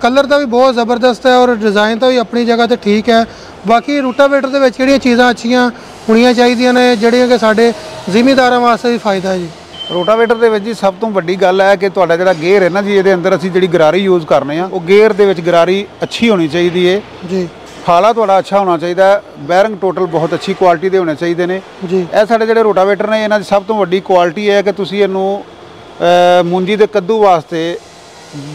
ਕਲਰ ਦਾ ਵੀ ਬਹੁਤ ਜ਼ਬਰਦਸਤ ਹੈ ਔਰ ਡਿਜ਼ਾਈਨ ਤਾਂ ਵੀ ਆਪਣੀ ਜਗ੍ਹਾ ਤੇ ਠੀਕ ਹੈ। ਬਾਕੀ ਰੂਟਾਵੇਟਰ ਦੇ ਵਿੱਚ ਕਿਹੜੀਆਂ ਚੀਜ਼ਾਂ ਅੱਛੀਆਂ ਹੋਣੀਆਂ ਚਾਹੀਦੀਆਂ ਨੇ ਜਿਹੜੀਆਂ ਕਿ ਸਾਡੇ ਜ਼ਿਮੀਦਾਰਾਂ ਵਾਸਤੇ ਵੀ ਫਾਇਦਾ ਹੈ ਜੀ? ਰੋਟਾਵੇਟਰ ਦੇ ਵਿੱਚ ਜੀ ਸਭ ਤੋਂ ਵੱਡੀ ਗੱਲ ਹੈ ਕਿ ਤੁਹਾਡਾ ਜਿਹੜਾ ਗੇਅਰ ਹੈ ਨਾ ਜੀ ਇਹਦੇ ਅੰਦਰ ਅਸੀਂ ਜਿਹੜੀ ਗਰਾਰੀ ਯੂਜ਼ ਕਰਨੇ ਆ ਉਹ ਗੇਅਰ ਦੇ ਵਿੱਚ ਗਰਾਰੀ ਅੱਛੀ ਹੋਣੀ ਚਾਹੀਦੀ ਹੈ। ਜੀ। ਫਾਲਾ ਤੁਹਾਡਾ ਅੱਛਾ ਹੋਣਾ ਚਾਹੀਦਾ ਹੈ ਬੈਰਿੰਗ ਟੋਟਲ ਬਹੁਤ ਅੱਛੀ ਕੁਆਲਿਟੀ ਦੇ ਹੋਣੇ ਚਾਹੀਦੇ ਨੇ। ਜੀ। ਇਹ ਸਾਡੇ ਜਿਹੜੇ ਰੋਟਾਵੇਟਰ ਨੇ ਇਹਨਾਂ ਦੀ ਸਭ ਤੋਂ ਵੱਡੀ ਕੁਆਲਿਟੀ ਹੈ ਕਿ ਤੁਸੀਂ ਇਹਨੂੰ ਮੁੰਜੀ ਦੇ ਕੱਦੂ ਵਾਸਤੇ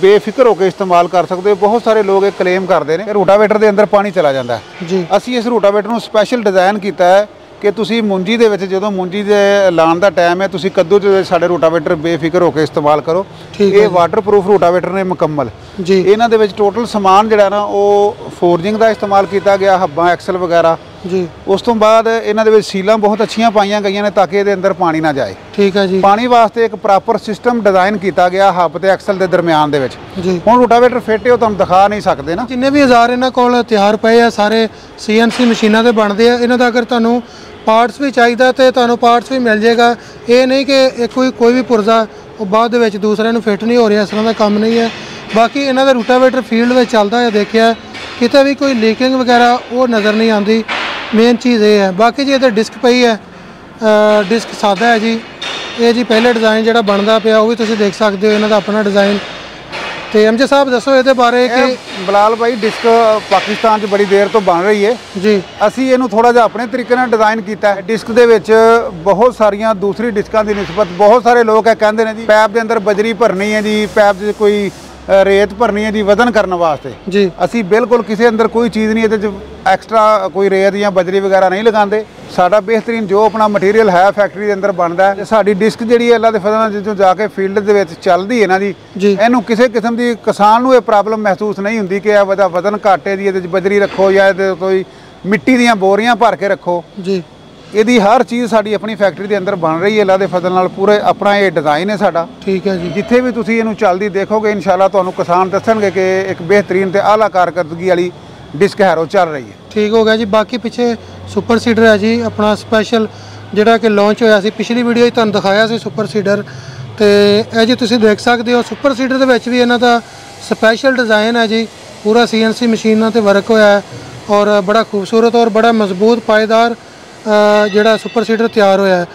ਬੇਫਿਕਰ ਹੋ ਕੇ ਇਸਤੇਮਾਲ ਕਰ ਸਕਦੇ ਹੋ। ਬਹੁਤ ਸਾਰੇ ਲੋਕ ਇਹ ਕਲੇਮ ਕਰਦੇ ਨੇ ਕਿ ਰੋਟਾਵੇਟਰ ਦੇ ਅੰਦਰ ਪਾਣੀ ਚਲਾ ਜਾਂਦਾ ਜੀ। ਅਸੀਂ ਇਸ ਰੋਟਾਵੇਟਰ ਨੂੰ ਸਪੈਸ਼ਲ ਡਿਜ਼ਾਈਨ ਕੀਤਾ ਹੈ ਕਿ ਤੁਸੀਂ ਮੁੰਜੀ ਦੇ ਵਿੱਚ ਜਦੋਂ ਮੁੰਜੀ ਦੇ ਲਾਉਣ ਦਾ ਟਾਈਮ ਹੈ ਤੁਸੀਂ ਕੱਦੂ ਦੇ ਵਿੱਚ ਸਾਡੇ ਰੋਟਾਵੇਟਰ ਬੇਫਿਕਰ ਹੋ ਕੇ ਇਸਤੇਮਾਲ ਕਰੋ। ਇਹ ਵਾਟਰਪ੍ਰੂਫ ਰੋਟਾਵੇਟਰ ਨੇ ਮੁਕੰਮਲ। ਜੀ। ਇਹਨਾਂ ਦੇ ਵਿੱਚ ਟੋਟਲ ਸਮਾਨ ਜਿਹੜਾ ਨਾ ਉਹ ਫੋਰਜਿੰਗ ਦਾ ਇਸਤੇਮਾਲ ਕੀਤਾ ਗਿਆ ਹੱਬਾਂ ਐਕਸਲ ਵਗੈਰਾ। ਜੀ। ਉਸ ਤੋਂ ਬਾਅਦ ਇਹਨਾਂ ਦੇ ਵਿੱਚ ਸੀਲਾਂ ਬਹੁਤ ਅੱਛੀਆਂ ਪਾਈਆਂ ਗਈਆਂ ਨੇ ਤਾਂ ਕਿ ਇਹਦੇ ਅੰਦਰ ਪਾਣੀ ਨਾ ਜਾਏ। ਠੀਕ ਹੈ ਜੀ। ਪਾਣੀ ਵਾਸਤੇ ਇੱਕ ਪ੍ਰੋਪਰ ਸਿਸਟਮ ਡਿਜ਼ਾਈਨ ਕੀਤਾ ਗਿਆ ਹੱਬ ਤੇ ਐਕਸਲ ਦੇ ਦਰਮਿਆਨ ਦੇ ਵਿੱਚ। ਜੀ। ਹੁਣ ਰੋਟਾਵੇਟਰ ਫਿੱਟ ਹੈ ਉਹ ਤੁਹਾਨੂੰ ਦਿਖਾ ਨਹੀਂ ਸਕਦੇ ਨਾ। ਜਿੰਨੇ ਵੀ ਹਜ਼ਾਰ ਇਹਨਾਂ ਕੋਲ ਤਿਆਰ ਪਏ ਆ ਸਾਰੇ ਸੀਐਨਸੀ ਮਸ਼ੀਨਾਂ ਤੇ ਬਣਦੇ ਆ ਇਹਨਾਂ ਦਾ ਅਗਰ ਤੁਹਾਨੂੰ ਪਾਰਟਸ ਵੀ ਚਾਹੀਦਾ ਤੇ ਤੁਹਾਨੂੰ ਪਾਰਟਸ ਵੀ ਮਿਲ ਜਾਏਗਾ। ਇਹ ਨਹੀਂ ਕਿ ਇਹ ਕੋਈ ਕੋਈ ਵੀ ਪੁਰਜ਼ਾ ਉਹ ਬਾਅਦ ਦੇ ਵਿੱਚ ਦੂਸਰਿਆਂ ਨੂੰ ਫਿੱਟ ਨਹੀਂ ਹੋ ਰਿਹਾ ਇਸ ਤਰ੍ਹਾਂ ਦਾ ਕੰਮ ਨਹੀਂ ਹੈ। ਬਾਕੀ ਇਹਨਾਂ ਦਾ ਰੂਟਾਵੇਟਰ ਫੀਲਡ ਵਿੱਚ ਚੱਲਦਾ ਹੈ ਦੇਖਿਆ ਕਿਤੇ ਵੀ ਕੋਈ ਲੀਕਿੰਗ ਵਗੈਰਾ ਉਹ ਨਜ਼ਰ ਨਹੀਂ ਆਉਂਦੀ। ਮੇਨ ਚੀਜ਼ ਇਹ ਹੈ। ਬਾਕੀ ਜੀ ਇਹਦੇ ਡਿਸਕ ਪਈ ਹੈ। ਡਿਸਕ ਸਾਦਾ ਹੈ ਜੀ। ਇਹ ਜੀ ਪਹਿਲੇ ਡਿਜ਼ਾਈਨ ਜਿਹੜਾ ਬਣਦਾ ਪਿਆ ਉਹ ਵੀ ਤੁਸੀਂ ਦੇਖ ਸਕਦੇ ਹੋ। ਇਹਨਾਂ ਦਾ ਆਪਣਾ ਡਿਜ਼ਾਈਨ ਤੇ ਐਮਜੇ ਸਾਹਿਬ ਦੱਸੋ ਇਹਦੇ ਬਾਰੇ ਕਿ ਬਲਾਲ ਭਾਈ ਡਿਸਕ ਪਾਕਿਸਤਾਨ 'ਚ ਬੜੀ ਦੇਰ ਤੋਂ ਬਣ ਰਹੀ ਹੈ ਜੀ। ਅਸੀਂ ਇਹਨੂੰ ਥੋੜਾ ਜਿਹਾ ਆਪਣੇ ਤਰੀਕੇ ਨਾਲ ਡਿਜ਼ਾਈਨ ਕੀਤਾ ਹੈ। ਡਿਸਕ ਦੇ ਵਿੱਚ ਬਹੁਤ ਸਾਰੀਆਂ ਦੂਸਰੀ ਡਿਸਕਾਂ ਦੀ ਨਿਸਬਤ ਬਹੁਤ ਸਾਰੇ ਲੋਕ ਇਹ ਕਹਿੰਦੇ ਨੇ ਜੀ ਪੈਪ ਦੇ ਅੰਦਰ ਬਜਰੀ ਭਰਨੀ ਹੈ ਜੀ ਪੈਪ 'ਚ ਕੋਈ ਰੇਤ ਭਰਨੀ ਹੈ ਜੀ ਵਜ਼ਨ ਕਰਨ ਵਾਸਤੇ। ਜੀ। ਅਸੀਂ ਬਿਲਕੁਲ ਕਿਸੇ ਅੰਦਰ ਕੋਈ ਚੀਜ਼ ਨਹੀਂ ਇਹਦੇ 'ਚ ਐਕਸਟਰਾ ਕੋਈ ਰੇਤ ਜਾਂ ਬਜਰੀ ਵਗੈਰਾ ਨਹੀਂ ਲਗਾਉਂਦੇ। ਸਾਡਾ ਬਿਹਤਰੀਨ ਜੋ ਆਪਣਾ ਮਟੀਰੀਅਲ ਹੈ ਫੈਕਟਰੀ ਦੇ ਅੰਦਰ ਬਣਦਾ ਹੈ। ਸਾਡੀ ਡਿਸਕ ਜਿਹੜੀ ਹੈ ਅੱਲਾ ਦੇ ਫਜ਼ਲ ਨਾਲ ਜਦੋਂ ਜਾ ਕੇ ਫੀਲਡ ਦੇ ਵਿੱਚ ਚੱਲਦੀ ਹੈ ਨਾ ਜੀ ਇਹਨੂੰ ਕਿਸੇ ਕਿਸਮ ਦੀ ਕਿਸਾਨ ਨੂੰ ਇਹ ਪ੍ਰੋਬਲਮ ਮਹਿਸੂਸ ਨਹੀਂ ਹੁੰਦੀ ਕਿ ਇਹ ਵਜਾ ਵਜ਼ਨ ਘਾਟੇ ਦੀ ਇਹਦੇ 'ਚ ਬਜਰੀ ਰੱਖੋ ਜਾਂ ਇਹਦੇ ਕੋਈ ਮਿੱਟੀ ਦੀਆਂ ਬੋਰੀਆਂ ਭਰ ਕੇ ਰੱਖੋ। ਜੀ। ਇਹਦੀ ਹਰ ਚੀਜ਼ ਸਾਡੀ ਆਪਣੀ ਫੈਕਟਰੀ ਦੇ ਅੰਦਰ ਬਣ ਰਹੀ ਹੈ ਅੱਲਾ ਦੇ ਫਜ਼ਲ ਨਾਲ ਪੂਰੇ ਆਪਣਾ ਇਹ ਡਿਜ਼ਾਈਨ ਹੈ ਸਾਡਾ। ਠੀਕ ਹੈ ਜੀ। ਜਿੱਥੇ ਵੀ ਤੁਸੀਂ ਇਹਨੂੰ ਚੱਲਦੀ ਦੇਖੋਗੇ ਇਨਸ਼ਾਅੱਲਾ ਤੁਹਾਨੂੰ ਕਿਸਾਨ ਦੱਸਣਗੇ ਕਿ ਇੱਕ ਬਿਹਤਰੀਨ ਤੇ ਆਲਾ ਕਾਰਕਰਦਗੀ ਵਾਲੀ ਡਿਸਕ ਹੈਰੋ ਚੱਲ ਰਹੀ ਹੈ। ਠੀਕ ਹੋ ਗਿਆ ਜੀ। ਬਾਕੀ ਪਿੱਛੇ ਸੁਪਰ ਸੀਡਰ ਹੈ ਜੀ ਆਪਣਾ ਸਪੈਸ਼ਲ ਜਿਹੜਾ ਕਿ ਲਾਂਚ ਹੋਇਆ ਸੀ ਪਿਛਲੀ ਵੀਡੀਓ 'ਚ ਤੁਹਾਨੂੰ ਦਿਖਾਇਆ ਸੀ ਸੁਪਰ ਸੀਡਰ। ਤੇ ਇਹ ਜੀ ਤੁਸੀਂ ਦੇਖ ਸਕਦੇ ਹੋ ਸੁਪਰ ਸੀਡਰ ਦੇ ਵਿੱਚ ਵੀ ਇਹਨਾਂ ਦਾ ਸਪੈਸ਼ਲ ਡਿਜ਼ਾਈਨ ਹੈ ਜੀ। ਪੂਰਾ ਸੀਐਨਸੀ ਮਸ਼ੀਨਾਂ ਤੇ ਵਰਕ ਹੋਇਆ ਹੈ ਔਰ ਬੜਾ ਖੂਬਸੂਰਤ ਔਰ ਬੜਾ ਮਜ਼ਬੂਤ ਪਾਏਦਾਰ ਅ, ਜਿਹੜਾ ਸੁਪਰ ਸੀਡਰ ਤਿਆਰ ਹੋਇਆ ਹੈ।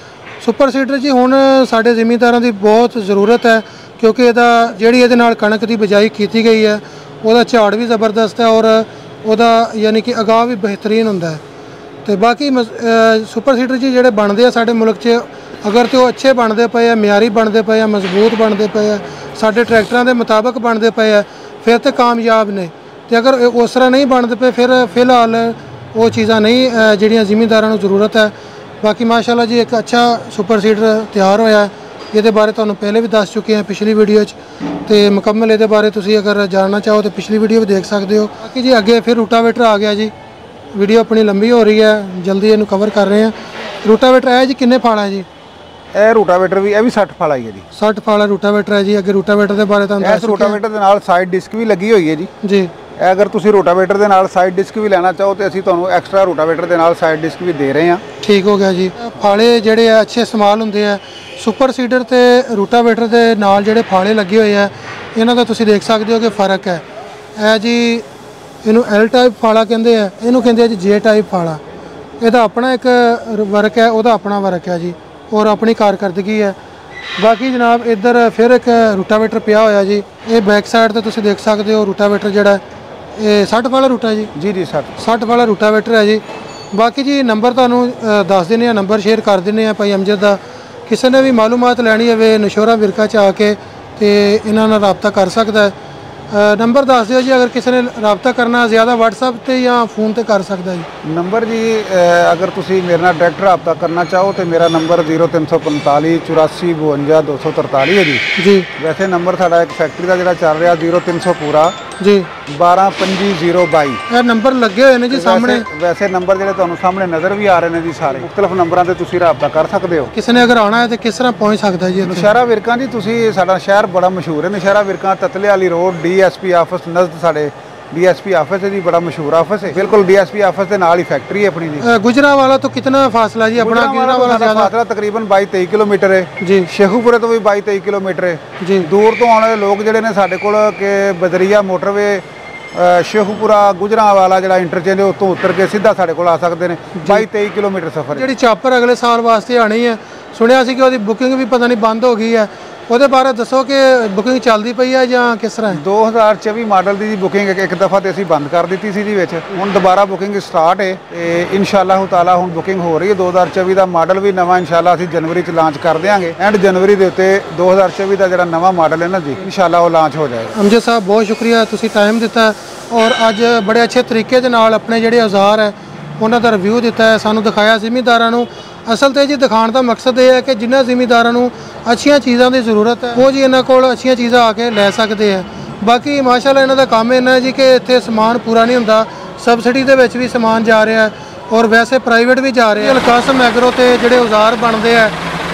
ਸੁਪਰ ਸੀਡਰ ਜੀ, ਹੁਣ ਸਾਡੇ ਜ਼ਿਮੀਂਦਾਰਾਂ ਦੀ ਬਹੁਤ ਜ਼ਰੂਰਤ ਹੈ, ਕਿਉਂਕਿ ਇਹਦਾ ਜਿਹੜੀ ਇਹਦੇ ਨਾਲ ਕਣਕ ਦੀ ਬਿਜਾਈ ਕੀਤੀ ਗਈ ਹੈ, ਉਹਦਾ ਝਾੜ ਵੀ ਜ਼ਬਰਦਸਤ ਹੈ ਔਰ ਉਹਦਾ ਯਾਨੀ ਕਿ ਅਗਾਹ ਵੀ ਬਿਹਤਰੀਨ ਹੁੰਦਾ ਹੈ। ਤੇ ਬਾਕੀ ਮਸ- ਸੁਪਰ ਸੀਡਰ ਜੀ ਜਿਹੜੇ ਬਣਦੇ ਆ ਸਾਡੇ ਮੁਲਕ 'ਚ, ਅਗਰ ਤੇ ਉਹ ਅੱਛੇ ਬਣਦੇ ਪਏ ਆ, ਮਿਆਰੀ ਬਣਦੇ ਪਏ ਆ, ਮਜ਼ਬੂਤ ਬਣਦੇ ਪਏ ਆ, ਸਾਡੇ ਟਰੈਕਟਰਾਂ ਦੇ ਮੁਤਾਬਕ ਬਣਦੇ ਪਏ ਆ, ਫਿਰ ਤੇ ਕਾਮਯਾਬ ਨੇ। ਤੇ ਅਗਰ ਉਸ ਤਰ੍ਹਾਂ ਨਹੀਂ ਬਣਦੇ ਪਏ, ਫਿਰ ਫਿਲਹਾਲ ਉਹ ਚੀਜ਼ਾਂ ਨਹੀਂ ਜਿਹੜੀਆਂ ਜ਼ਿਮੀਂਦਾਰਾਂ ਨੂੰ ਜ਼ਰੂਰਤ ਹੈ। ਬਾਕੀ ਮਾਸ਼ਾਅੱਲਾ ਜੀ ਇੱਕ ਅੱਛਾ ਸੁਪਰ ਸੀਡਰ ਤਿਆਰ ਹੋਇਆ ਹੈ। ਇਹਦੇ ਬਾਰੇ ਤੁਹਾਨੂੰ ਪਹਿਲੇ ਵੀ ਦੱਸ ਚੁੱਕੇ ਹਾਂ ਪਿਛਲੀ ਵੀਡੀਓ 'ਚ। ਤੇ ਮੁਕੰਮਲ ਇਹਦੇ ਬਾਰੇ ਤੁਸੀਂ ਅਗਰ ਜਾਣਨਾ ਚਾਹੋ ਤੇ ਪਿਛਲੀ ਵੀਡੀਓ ਵੀ ਦੇਖ ਸਕਦੇ ਹੋ। ਬਾਕੀ ਜੀ ਅੱਗੇ ਫਿਰ ਰੂਟਾਵੇਟਰ ਆ ਗਿਆ ਜੀ। ਵੀਡੀਓ ਆਪਣੀ ਲੰਬੀ ਹੋ ਰਹੀ ਹੈ ਜਲਦੀ ਇਹਨੂੰ ਕਵਰ ਕਰ ਰਹੇ ਹਾਂ। ਰੂਟਾਵੇਟਰ ਹੈ ਜੀ ਕਿੰਨੇ ਫਾਲ ਹੈ ਜੀ? ਇਹ ਰੋਟਾਵੇਟਰ ਵੀ ਇਹ ਵੀ 60 ਫਲ ਆਈ ਹੈ ਜੀ। 60 ਫਾਲ ਰੂਟਾਵੇਟਰ ਹੈ ਜੀ। ਅੱਗੇ ਰੂਟਾਵੇਟਰ ਦੇ ਬਾਰੇ ਤੁਹਾਨੂੰ ਦੱਸ ਇਸ ਰੋਟਾਵੇਟਰ ਦੇ ਨਾਲ ਸਾਈਡ ਡਿਸਕ ਵੀ ਲੱਗੀ ਹੋਈ ਹੈ ਜੀ। ਜੀ। ਅਗਰ ਤੁਸੀਂ ਰੋਟਾਵੇਟਰ ਦੇ ਨਾਲ ਸਾਈਡ ਡਿਸਕ ਵੀ ਲੈਣਾ ਚਾਹੋ ਤੇ ਅਸੀਂ ਤੁਹਾਨੂੰ ਐਕਸਟਰਾ ਰੋਟਾਵੇਟਰ ਦੇ ਨਾਲ ਸਾਈਡ ਡਿਸਕ ਵੀ ਦੇ ਰਹੇ ਹਾਂ। ਠੀਕ ਹੋ ਗਿਆ ਜੀ। ਫਾਲੇ ਜਿਹੜੇ ਆ, ਅੱਛੇ ਇਸਤੇਮਾਲ ਹੁੰਦੇ ਆ। ਸੁਪਰ ਸੀਡਰ ਤੇ ਰੂਟਾਵੇਟਰ ਦੇ ਨਾਲ ਜਿਹੜੇ ਫਾਲੇ ਲੱਗੇ ਹੋਏ ਆ, ਇਹਨਾਂ ਦਾ ਤੁਸੀਂ ਦੇਖ ਸਕਦੇ ਹੋ ਕਿ ਫ਼ਰਕ ਹੈ। ਇਹ ਜੀ ਇਹਨੂੰ ਐਲ ਟਾਈਪ ਫਾਲਾ ਕਹਿੰਦੇ ਆ, ਇਹਨੂੰ ਕਹਿੰਦੇ ਆ ਜੀ ਜੇ ਟਾਈਪ ਫਾਲਾ। ਇਹਦਾ ਆਪਣਾ ਇੱਕ ਵਰਕ ਹੈ, ਉਹਦਾ ਆਪਣਾ ਵਰਕ ਹੈ ਜੀ। ਔਰ ਆਪਣੀ ਕਾਰਕਰਦਗੀ ਹੈ। ਬਾਕੀ ਜਨਾਬ, ਇੱਧਰ ਫਿਰ ਇੱਕ ਰੂਟਾਵੇਟਰ ਪਿਆ ਹੋਇਆ ਜੀ। ਇਹ ਬੈਕ ਸਾਈਡ ਤੇ ਤੁਸੀਂ ਦੇਖ ਸਕਦੇ ਹੋ ਰੂਟਾਵੇਟਰ ਜਿਹੜਾ ਇਹ 60 ਵਾਲਾ ਰੂਟਾ ਜੀ। ਜੀ ਜੀ ਸਰ 60 ਵਾਲਾ ਰੂਟਾਵੇਟਰ ਹੈ ਜੀ। ਬਾਕੀ ਜੀ ਨੰਬਰ ਤੁਹਾਨੂੰ ਦੱਸ ਦਿੰਦੇ ਆ ਨੰਬਰ ਸ਼ੇਅਰ ਕਰ ਦਿੰਦੇ ਆ ਭਾਈ ਅਮਜਦ ਦਾ। ਕਿਸੇ ਨੇ ਵੀ ਮਾਲੂਮਾਤ ਲੈਣੀ ਹੋਵੇ ਨਸ਼ੋਰਾ ਵਿਰਕਾ ਚ ਆ ਕੇ ਤੇ ਇਹਨਾਂ ਨਾਲ ਰਾਬਤਾ ਕਰ ਸਕਦਾ ਹੈ। ਨੰਬਰ ਦੱਸ ਦਿਓ ਜੀ ਅਗਰ ਕਿਸੇ ਨੇ ਰਾਬਤਾ ਕਰਨਾ ਜ਼ਿਆਦਾ WhatsApp ਤੇ ਜਾਂ ਫੋਨ ਤੇ ਕਰ ਸਕਦਾ ਜੀ। ਨੰਬਰ ਜੀ ਅਗਰ ਤੁਸੀਂ ਮੇਰੇ ਨਾਲ ਡਾਇਰੈਕਟ ਰਾਬਤਾ ਕਰਨਾ ਚਾਹੋ ਤੇ ਮੇਰਾ ਨੰਬਰ 0345 84 52 243 ਹੈ ਜੀ। ਜੀ। ਵੈਸੇ ਨੰਬਰ ਸਾਡਾ ਇੱਕ ਫੈਕਟਰੀ ਦਾ ਜਿਹੜਾ ਚੱਲ ਰਿਹਾ 0300 ਪੂਰਾ। ਜੀ। 125022 ਇਹ ਨੰਬਰ ਲੱਗੇ ਹੋਏ ਨੇ ਜੀ ਸਾਹਮਣੇ। ਵੈਸੇ- ਨੰਬਰ ਜਿਹੜੇ ਤੁਹਾਨੂੰ ਸਾਹਮਣੇ ਨਜ਼ਰ ਵੀ ਆ ਰਹੇ ਨੇ ਜੀ ਸਾਰੇ। ਮੁxtਲਫ ਨੰਬਰਾਂ ਤੇ ਤੁਸੀਂ ਰਾਬਤਾ ਕਰ ਸਕਦੇ ਹੋ। ਕਿਸੇ ਨੇ ਅਗਰ ਆਉਣਾ ਹੈ ਤੇ ਕਿਸ ਤਰ੍ਹਾਂ ਪਹੁੰਚ ਸਕਦਾ ਜੀ ਨਸ਼ਹਿਰਾ ਵਿਰਕਾਂ ਜੀ ਤੁਸੀਂ ਸਾਡਾ ਸ਼ਹਿਰ ਬੜਾ ਮਸ਼ਹੂਰ ਹੈ। ਨਸ਼ਹਿਰਾ ਵਿਰਕਾਂ ਤਤਲੇ ਵਾਲੀ ਰੋਡ ਡੀਐਸਪੀ ਆਫਿਸ ਨਜ਼ਦ ਸਾਡੇ ਡੀਐਸਪੀ ਆਫਿਸ ਹੈ ਜੀ ਬੜਾ ਮਸ਼ਹੂਰ ਆਫਿਸ ਹੈ। ਬਿਲਕੁਲ ਡੀਐਸਪੀ ਆਫਿਸ ਦੇ ਨਾਲ ਹੀ ਫੈਕਟਰੀ ਹੈ ਆਪਣੀ ਜੀ। ਗੁਜਰਾਂਵਾਲਾ ਤੋਂ ਕਿੰਨਾ ਫਾਸਲਾ ਜੀ ਆਪਣਾ? ਗੁਜਰਾਂਵਾਲਾ ਜ਼ਿਆਦਾ? ਫਾਸਲਾ ਤਕਰੀਬਨ 22 23 ਕਿਲੋਮੀਟਰ ਹੈ। ਜੀ। ਸ਼ੇਖੂਪੁਰੇ ਤੋਂ ਵੀ 22 23 ਕਿਲੋਮੀਟਰ ਹੈ। ਜੀ। ਦੂਰ ਤੋਂ ਆਉਣ ਵਾਲੇ ਲੋਕ ਜਿਹੜੇ ਨੇ ਸਾਡੇ ਕੋਲ ਕਿ ਬਦਰੀਆ ਮੋਟਰਵੇ ਸ਼ੇਖੂਪੁਰਾ ਗੁਜਰਾਂਵਾਲਾ ਜਿਹੜਾ ਇੰਟਰਚੇਂਜ ਹੈ ਉੱਤੋਂ ਉਤਰ ਕੇ ਸਿੱਧਾ ਸਾਡੇ ਕੋਲ ਆ ਸਕਦੇ ਨੇ। 22 23 ਕਿਲੋਮੀਟਰ ਸਫ਼ਰ ਜਿਹੜੀ ਚਾਪਰ ਅਗਲੇ ਸਾਲ ਵਾਸਤੇ ਆਣੀ ਹੈ ਸੁਣਿਆ ਸੀ ਕਿ ਉਹਦੀ ਬੁਕਿੰਗ ਵੀ ਪਤਾ ਨਹੀਂ ਬੰਦ ਹੋ ਗਈ ਹੈ। ਉਹਦੇ ਬਾਰੇ ਦੱਸੋ ਕਿ ਬੁਕਿੰਗ ਚੱਲਦੀ ਪਈ ਹੈ ਜਾਂ ਕਿਸ ਤਰ੍ਹਾਂ ਹੈ? 2024 ਮਾਡਲ ਦੀ ਜੀ ਬੁਕਿੰਗ ਇੱਕ ਦਫਾ ਤੇ ਅਸੀਂ ਬੰਦ ਕਰ ਦਿੱਤੀ ਸੀ ਜੀ ਵਿੱਚ। ਹੁਣ ਦੁਬਾਰਾ ਬੁਕਿੰਗ ਸਟਾਰਟ ਹੈ ਤੇ ਇਨਸ਼ਾਅੱਲਾ ਤਾਲਾ ਹੁਣ ਬੁਕਿੰਗ ਹੋ ਰਹੀ ਹੈ 2024 ਦਾ ਮਾਡਲ ਵੀ ਨਵਾਂ ਇਨਸ਼ਾਅੱਲਾ ਅਸੀਂ ਜਨਵਰੀ ਚ ਲਾਂਚ ਕਰ ਦਿਆਂਗੇ। ਐਂਡ ਜਨਵਰੀ ਦੇ ਉੱਤੇ 2024 ਦਾ ਜਿਹੜਾ ਨਵਾਂ ਮਾਡਲ ਹੈ ਨਾ ਜੀ ਇਨਸ਼ਾਅੱਲਾ ਉਹ ਲਾਂਚ ਹੋ ਜਾਏਗਾ। ਅਮਜਦ ਸਾਹਿਬ ਬਹੁਤ ਸ਼ੁਕਰੀਆ ਤੁਸੀਂ ਟਾਈਮ ਦਿੱਤਾ ਔਰ ਅੱਜ ਬੜੇ ਅੱਛੇ ਤਰੀਕੇ ਦੇ ਨਾਲ ਆਪਣੇ ਜਿਹੜੇ ਔਜ਼ਾਰ ਹੈ ਉਹਨਾਂ ਦਾ ਰਿਵਿਊ ਦਿੱਤਾ ਹੈ। ਸਾਨੂੰ ਦਿਖਾਇਆ ਜ਼ਿਮੀਂਦਾਰਾਂ ਨੂੰ। ਅਸਲ ਤੇ ਜੀ ਦਿਖਾਉਣ ਦਾ ਮਕਸਦ ਇਹ ਹੈ ਕਿ ਜਿਨ੍ਹਾਂ ਜ਼ਿਮੀਂਦਾਰਾਂ ਨੂੰ ਅੱਛੀਆਂ ਚੀਜ਼ਾਂ ਦੀ ਜ਼ਰੂਰਤ ਹੈ। ਉਹ ਜੀ ਇਹਨਾਂ ਕੋਲ ਅੱਛੀਆਂ ਚੀਜ਼ਾਂ ਆ ਕੇ ਲੈ ਸਕਦੇ ਆ ਬਾਕੀ ਮਾਸ਼ਾਅੱਲਾ ਇਹਨਾਂ ਦਾ ਕੰਮ ਇੰਨਾ ਜੀ ਕਿ ਇੱਥੇ ਸਮਾਨ ਪੂਰਾ ਨਹੀਂ ਹੁੰਦਾ। ਸਬਸਿਡੀ ਦੇ ਵਿੱਚ ਵੀ ਸਮਾਨ ਜਾ ਰਿਹਾ ਔਰ ਵੈਸੇ ਪ੍ਰਾਈਵੇਟ ਵੀ ਜਾ ਰਿਹਾ ਹੈ। ਅਲਕਾਸਮ ਐਗਰੋ ਤੇ ਜਿਹੜੇ ਔਜ਼ਾਰ ਬਣਦੇ ਆ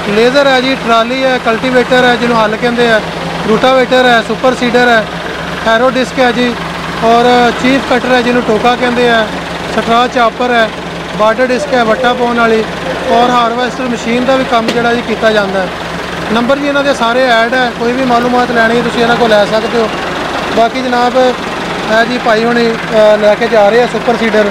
ਲੇਜ਼ਰ ਹੈ ਜੀ, ਟਰਾਲੀ ਹੈ, ਕਲਟੀਵੇਟਰ ਹੈ ਜਿਹਨੂੰ ਹੱਲ ਕਹਿੰਦੇ ਆ ਰੂਟਾਵੇਟਰ ਹੈ, ਸੁਪਰ ਸੀਡਰ ਹੈ ਹੈਰੋ ਡਿਸਕ ਹੈ ਜੀ ਔਰ ਚੀਫ ਕਟਰ ਹੈ ਜਿਹਨੂੰ ਟੋਕਾ ਕਹਿੰਦੇ ਆ ਸਟਰਾ ਚਾਪਰ ਹੈ ਵਾਟਰ ਡਿਸਕ ਹੈ, ਵੱਟਾ ਪਾਉਣ ਵਾਲੀ ਔਰ ਹਾਰਵੈਸਟਰ ਮਸ਼ੀਨ ਦਾ ਵੀ ਕੰਮ ਜਿਹੜਾ ਜੀ ਕੀਤਾ ਜਾਂਦਾ ਹੈ। ਨੰਬਰ ਜੀ ਇਹਨਾਂ ਦੇ ਸਾਰੇ ਐਡ ਹੈ, ਕੋਈ ਵੀ ਮਾਲੂਮਾਤ ਲੈਣੀ ਤੁਸੀਂ ਇਹਨਾਂ ਕੋਲ ਲੈ ਸਕਦੇ ਹੋ। ਬਾਕੀ ਜਨਾਬ, ਇਹ ਜੀ ਭਾਈ ਹੁਣੀ ਲੈ ਕੇ ਜਾ ਰਹੇ ਆ ਸੁਪਰ ਸੀਡਰ।